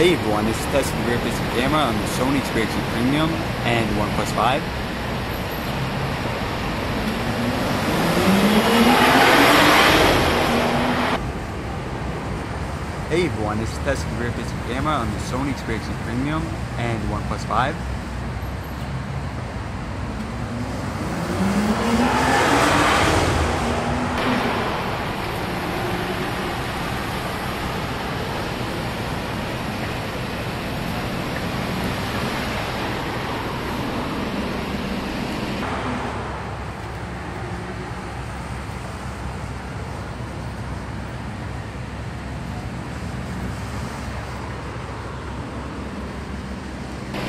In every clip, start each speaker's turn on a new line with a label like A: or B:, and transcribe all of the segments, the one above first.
A: Hey everyone, this is the rear facing camera on the Sony Xperia XZ Premium and OnePlus 5. Hey everyone, this is the rear facing camera on the Sony Xperia XZ Premium and OnePlus 5.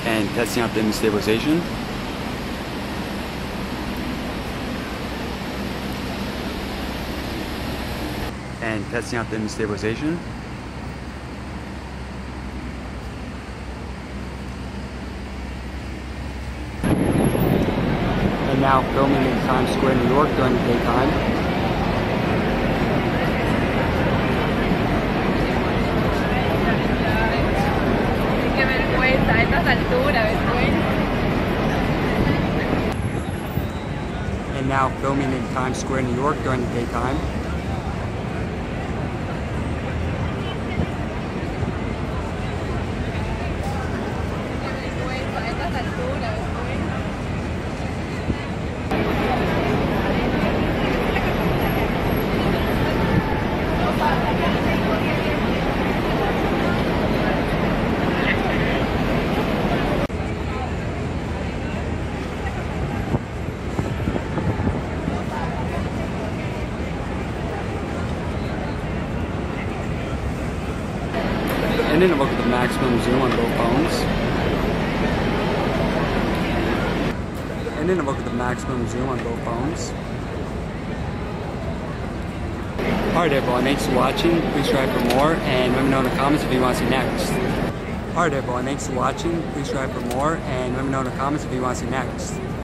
A: And testing out the stabilization. And testing out the stabilization. And now filming in Times Square, New York during the daytime. Now filming in Times Square, New York during the daytime. A look at the maximum zoom on both phones. And then a look at the maximum zoom on both phones. Alright everyone, thanks for watching. Please subscribe for more and let me know in the comments if you want to see next. Alright everyone, thanks for watching. Please subscribe for more and let me know in the comments if you want to see next.